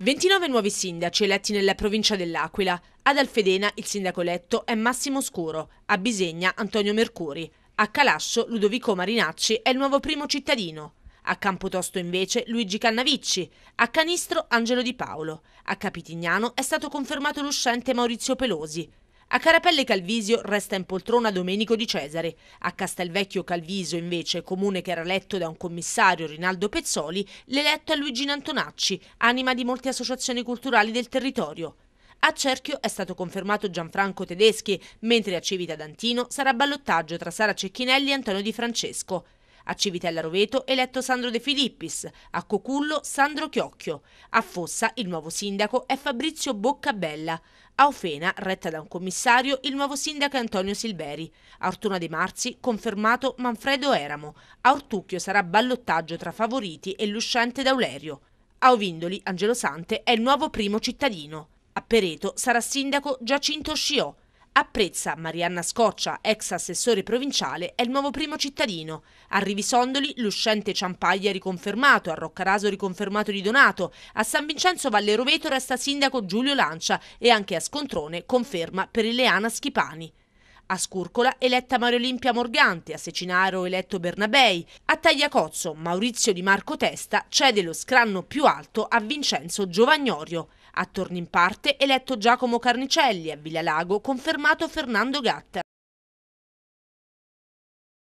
29 nuovi sindaci eletti nella provincia dell'Aquila. Ad Alfedena il sindaco eletto è Massimo Scuro, a Bisegna Antonio Mercuri, a Calascio Ludovico Marinacci è il nuovo primo cittadino. A Campotosto invece Luigi Cannavicci, a Canistro Angelo Di Paolo, a Capitignano è stato confermato l'uscente Maurizio Pelosi. A Carapelle Calvisio resta in poltrona Domenico Di Cesare. A Castelvecchio Calvisio, invece, comune che era eletto da un commissario Rinaldo Pezzoli, l'eletto è Luigina Antonacci, anima di molte associazioni culturali del territorio. A Cerchio è stato confermato Gianfranco Tedeschi, mentre a Civita d'Antino sarà ballottaggio tra Sara Cecchinelli e Antonio Di Francesco. A Civitella Roveto eletto Sandro De Filippis, a Cocullo Sandro Chiocchio, a Fossa il nuovo sindaco è Fabrizio Boccabella, a Ofena, retta da un commissario, il nuovo sindaco è Antonio Silveri, a Ortona dei Marzi confermato Manfredo Eramo, a Ortucchio sarà ballottaggio tra favoriti e l'uscente Daulerio. A Ovindoli Angelo Sante è il nuovo primo cittadino. A Pereto sarà sindaco Giacinto Sciò. Apprezza Marianna Scoccia, ex assessore provinciale, è il nuovo primo cittadino. A Rivisondoli l'uscente Ciampaglia riconfermato, a Roccaraso riconfermato di Donato, a San Vincenzo Valle Roveto resta sindaco Giulio Lancia e anche a Scontrone conferma per Ileana Schipani. A Scurcola eletta Mario Olimpia Morgante, a Secinaro eletto Bernabei, a Tagliacozzo Maurizio Di Marco Testa cede lo scranno più alto a Vincenzo Giovagnorio. A Tornimparte eletto Giacomo Carnicelli, a Villalago confermato Fernando Gatta.